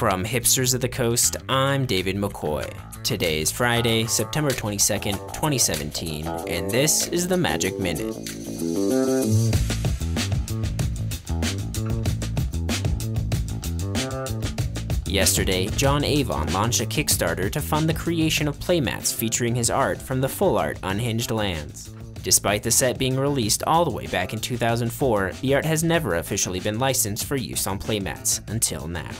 From Hipsters of the Coast, I'm David McCoy. Today is Friday, September 22nd, 2017, and this is the Magic Minute. Yesterday, John Avon launched a Kickstarter to fund the creation of playmats featuring his art from the Full Art Unhinged Lands. Despite the set being released all the way back in 2004, the art has never officially been licensed for use on playmats until now.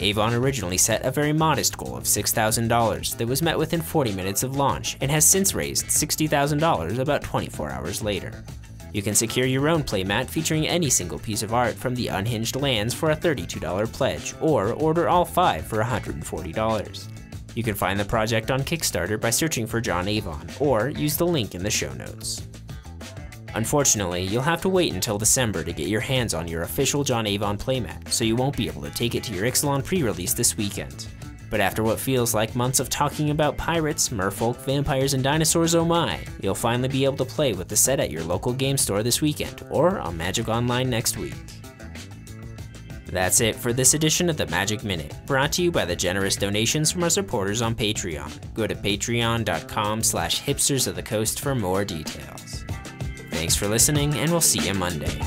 Avon originally set a very modest goal of $6,000 that was met within 40 minutes of launch and has since raised $60,000 about 24 hours later. You can secure your own playmat featuring any single piece of art from the Unhinged Lands for a $32 pledge, or order all five for $140. You can find the project on Kickstarter by searching for John Avon, or use the link in the show notes. Unfortunately, you'll have to wait until December to get your hands on your official John Avon playmat, so you won't be able to take it to your Ixalan pre-release this weekend. But after what feels like months of talking about pirates, merfolk, vampires, and dinosaurs oh my, you'll finally be able to play with the set at your local game store this weekend, or on Magic Online next week. That's it for this edition of the Magic Minute, brought to you by the generous donations from our supporters on Patreon. Go to patreon.com slash hipsters of the coast for more details. Thanks for listening, and we'll see you Monday.